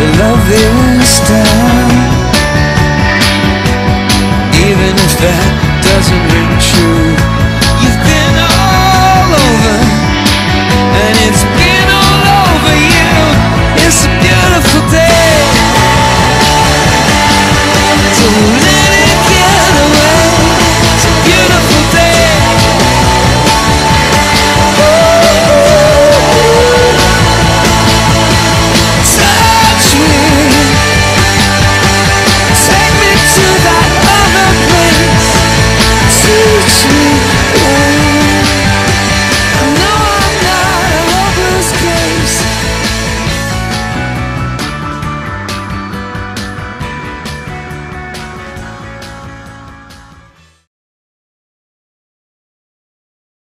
Your love is